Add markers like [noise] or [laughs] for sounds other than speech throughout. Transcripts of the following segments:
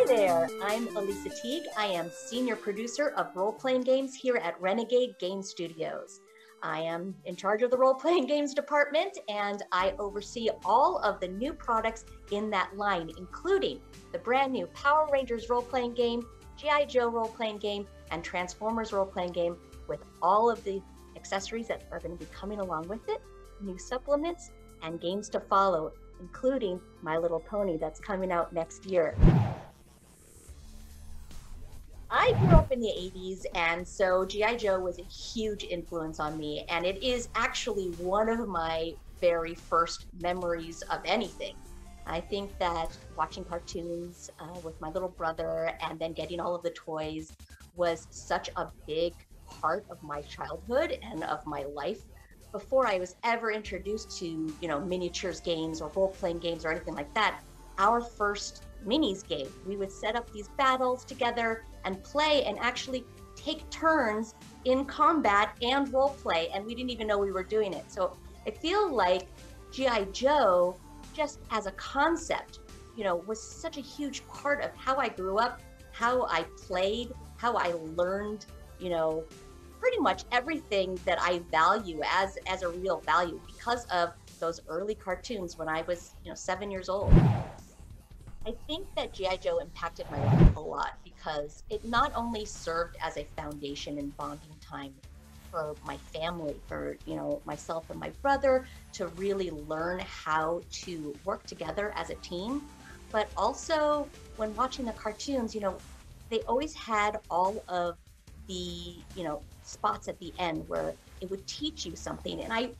Hi there, I'm Elisa Teague. I am senior producer of role playing games here at Renegade Game Studios. I am in charge of the role playing games department and I oversee all of the new products in that line, including the brand new Power Rangers role playing game, G.I. Joe role playing game, and Transformers role playing game with all of the accessories that are going to be coming along with it, new supplements, and games to follow, including My Little Pony that's coming out next year. In the 80s, and so G.I. Joe was a huge influence on me. And it is actually one of my very first memories of anything. I think that watching cartoons uh, with my little brother and then getting all of the toys was such a big part of my childhood and of my life before I was ever introduced to, you know, miniatures games or role playing games or anything like that. Our first minis game, we would set up these battles together and play and actually take turns in combat and role play. And we didn't even know we were doing it. So I feel like G.I. Joe, just as a concept, you know, was such a huge part of how I grew up, how I played, how I learned, you know, pretty much everything that I value as as a real value because of those early cartoons when I was, you know, seven years old. I think that G.I. Joe impacted my life a lot because it not only served as a foundation and bonding time for my family, for you know myself and my brother to really learn how to work together as a team, but also when watching the cartoons, you know, they always had all of the you know spots at the end where it would teach you something, and I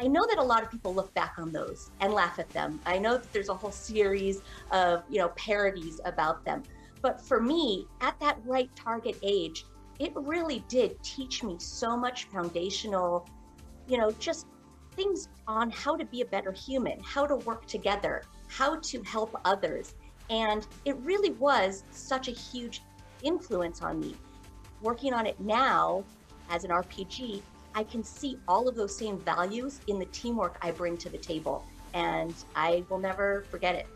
I know that a lot of people look back on those and laugh at them. I know that there's a whole series of, you know, parodies about them. But for me, at that right target age, it really did teach me so much foundational, you know, just things on how to be a better human, how to work together, how to help others. And it really was such a huge influence on me. Working on it now as an RPG, I can see all of those same values in the teamwork I bring to the table, and I will never forget it.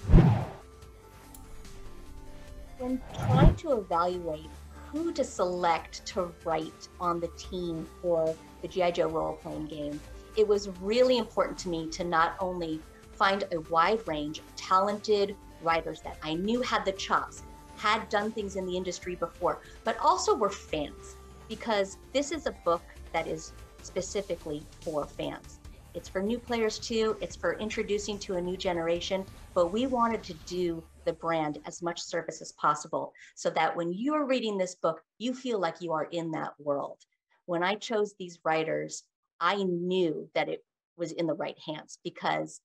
When trying to evaluate who to select to write on the team for the G.I. Joe role playing game, it was really important to me to not only find a wide range of talented writers that I knew had the chops, had done things in the industry before, but also were fans. Because this is a book that is specifically for fans. It's for new players too, it's for introducing to a new generation, but we wanted to do the brand as much service as possible so that when you are reading this book, you feel like you are in that world. When I chose these writers, I knew that it was in the right hands because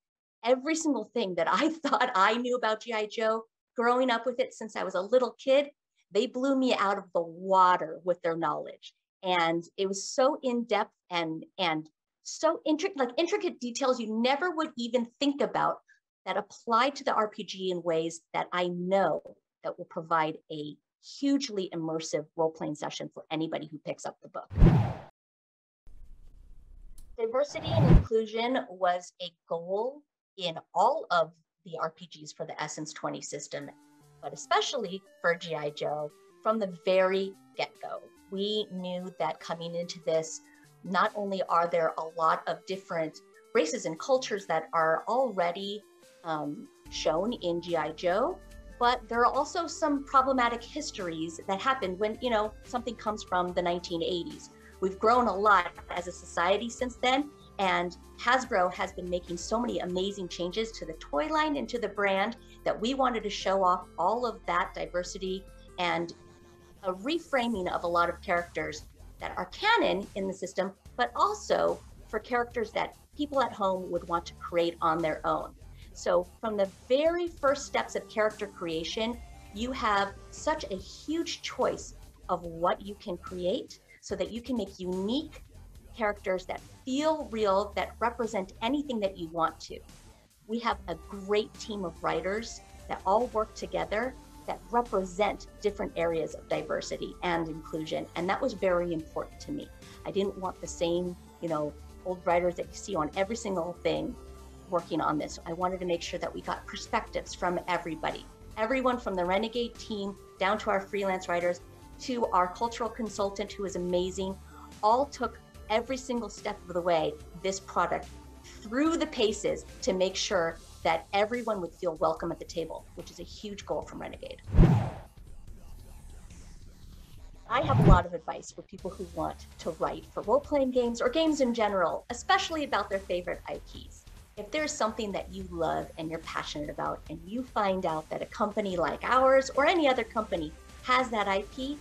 every single thing that I [laughs] thought I knew about G.I. Joe, growing up with it since I was a little kid, they blew me out of the water with their knowledge and it was so in depth and and so intricate like intricate details you never would even think about that apply to the rpg in ways that i know that will provide a hugely immersive role-playing session for anybody who picks up the book. Diversity and inclusion was a goal in all of the rpgs for the essence 20 system but especially for gi joe from the very get-go we knew that coming into this, not only are there a lot of different races and cultures that are already um, shown in G.I. Joe, but there are also some problematic histories that happened when, you know, something comes from the 1980s. We've grown a lot as a society since then, and Hasbro has been making so many amazing changes to the toy line and to the brand that we wanted to show off all of that diversity and a reframing of a lot of characters that are canon in the system, but also for characters that people at home would want to create on their own. So, from the very first steps of character creation, you have such a huge choice of what you can create so that you can make unique characters that feel real, that represent anything that you want to. We have a great team of writers that all work together that represent different areas of diversity and inclusion. And that was very important to me. I didn't want the same, you know, old writers that you see on every single thing working on this. I wanted to make sure that we got perspectives from everybody. Everyone from the Renegade team down to our freelance writers to our cultural consultant who is amazing, all took every single step of the way this product through the paces to make sure that everyone would feel welcome at the table, which is a huge goal from Renegade. I have a lot of advice for people who want to write for role playing games or games in general, especially about their favorite IPs. If there's something that you love and you're passionate about, and you find out that a company like ours or any other company has that IP,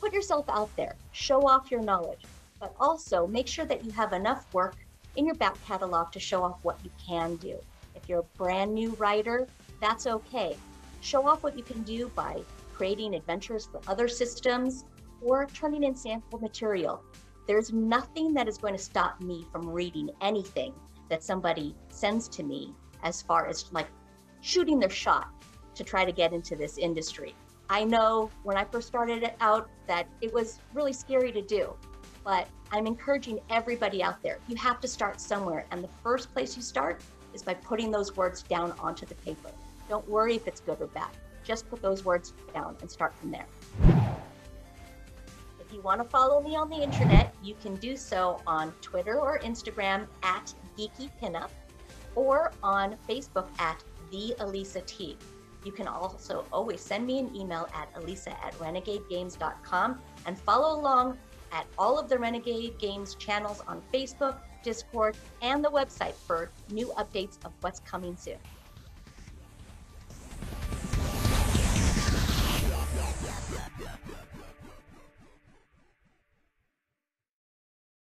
put yourself out there, show off your knowledge, but also make sure that you have enough work in your back catalog to show off what you can do. If you're a brand new writer, that's okay. Show off what you can do by creating adventures for other systems, or turning in sample material. There's nothing that is going to stop me from reading anything that somebody sends to me as far as like shooting their shot to try to get into this industry. I know when I first started out that it was really scary to do, but I'm encouraging everybody out there. You have to start somewhere, and the first place you start is by putting those words down onto the paper. Don't worry if it's good or bad. Just put those words down and start from there. If you want to follow me on the internet, you can do so on Twitter or Instagram at Geeky Pinup or on Facebook at the Elisa T. You can also always send me an email at elisa at renegadegames.com and follow along at all of the Renegade Games channels on Facebook, Discord, and the website for new updates of what's coming soon. Yeah, yeah, yeah,